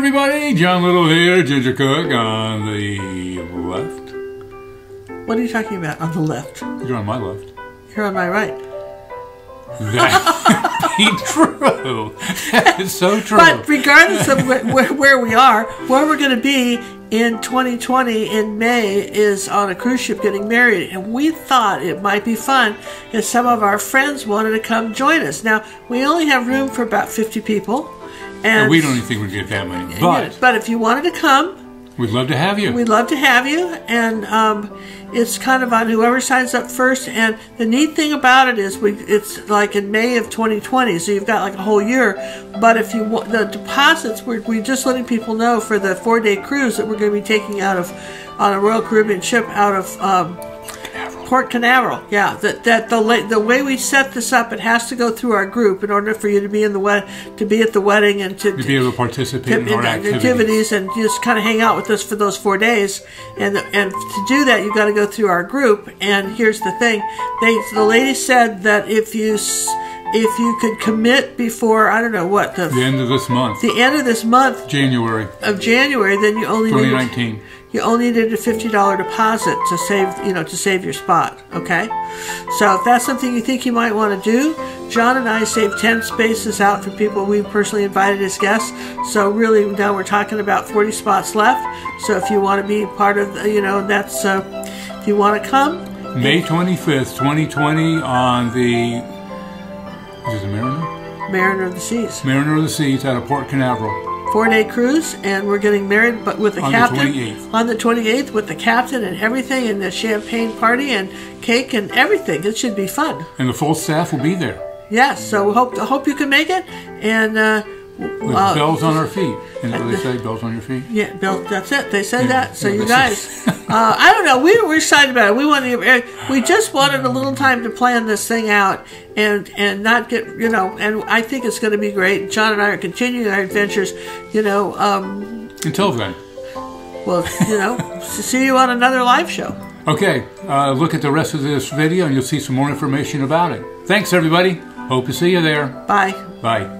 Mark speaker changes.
Speaker 1: Hey, Jon Little here, Ginger Cook on the left.
Speaker 2: What are you talking about? On the left.
Speaker 1: You're on my left.
Speaker 2: You're on my right.
Speaker 1: That be true. That is so true.
Speaker 2: But regardless of where, where, where we are, where we're going to be in 2020 in May is on a cruise ship getting married. And we thought it might be fun if some of our friends wanted to come join us. Now, we only have room for about 50 people. And,
Speaker 1: we don't even think we'd get that many. But
Speaker 2: but if you wanted to come,
Speaker 1: we'd love to have you.
Speaker 2: We'd love to have you, and um, it's kind of on whoever signs up first. And the neat thing about it is, we it's like in May of 2020, so you've got like a whole year. But if you want the deposits, we're, we're just letting people know for the four day cruise that we're going to be taking out of on a Royal Caribbean ship out of. Um, Port Canaveral, yeah. That that the the way we set this up, it has to go through our group in order for you to be in the wed- to be at the wedding and to,
Speaker 1: to be able to participate in our activities.
Speaker 2: activities and just kind of hang out with us for those four days. And and to do that, you've got to go through our group. And here's the thing: they the lady said that if you if you could commit before I don't know what the
Speaker 1: The end of this month,
Speaker 2: the end of this month
Speaker 1: January
Speaker 2: of January, then you only need
Speaker 1: 2019.
Speaker 2: You only needed a fifty dollar deposit to save you know to save your spot. Okay, so if that's something you think you might want to do, Jon and I saved ten spaces out for people we personally invited as guests. So really now we're talking about forty spots left. So if you want to be part of the, you know that's uh, if you want to come.
Speaker 1: May 25th, 2020 on the is it the Mariner?
Speaker 2: Mariner of the Seas,
Speaker 1: Mariner of the Seas out of Port Canaveral.
Speaker 2: Four day cruise, and we're getting married, but with the
Speaker 1: On the
Speaker 2: captain
Speaker 1: 28th.
Speaker 2: on the twenty eighth with the captain and everything, and the champagne party and cake and everything. It should be fun.
Speaker 1: And the full staff will be there
Speaker 2: Yes, so we hope I hope you can make it, and uh,
Speaker 1: with
Speaker 2: uh,
Speaker 1: bells on our feet. What they say? Bells on your feet?
Speaker 2: yeah, Bill, that's it. They said
Speaker 1: Yeah,
Speaker 2: that. So
Speaker 1: yeah,
Speaker 2: you guys, uh, I don't know. We were excited about it. We wanted to, we just wanted a little time to plan this thing out and and not get you know. And I think it's going to be great. Jon and I are continuing our adventures. You know, um,
Speaker 1: Until then.
Speaker 2: well, you know, see you on another live show.
Speaker 1: Okay, uh, look at the rest of this video and you'll see some more information about it. Thanks, everybody. Hope to see you there.
Speaker 2: Bye.
Speaker 1: Bye.